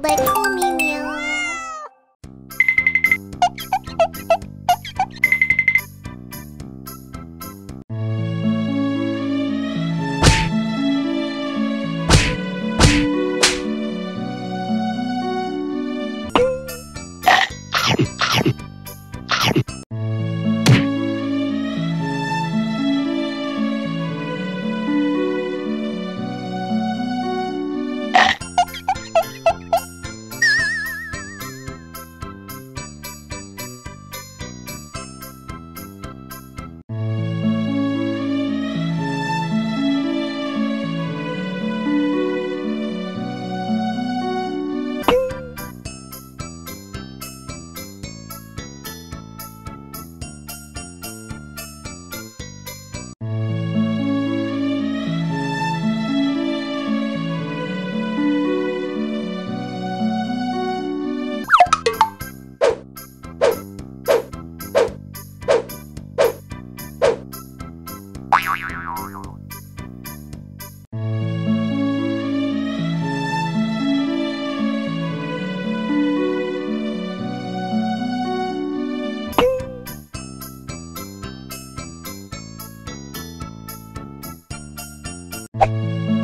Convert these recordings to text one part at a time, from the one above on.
Like...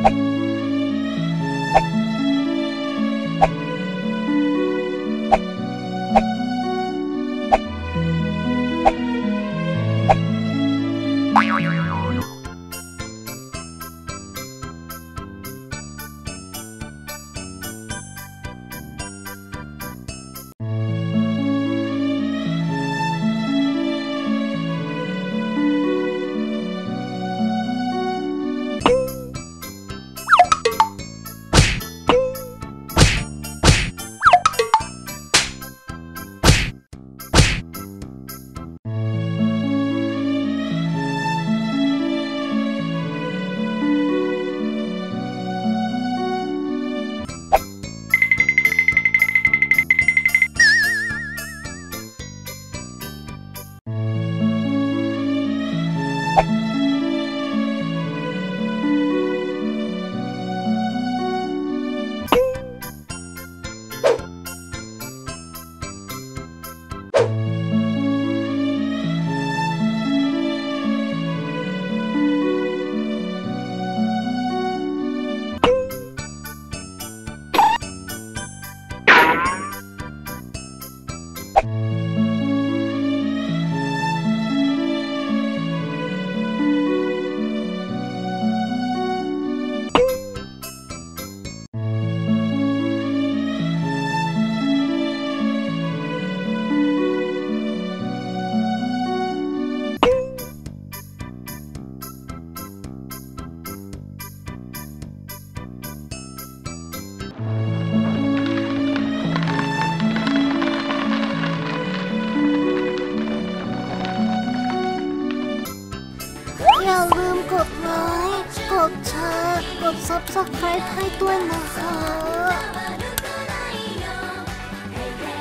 อ ดไลค์กดแชร์กดซับสไครต์ให้ด้วยนะคะ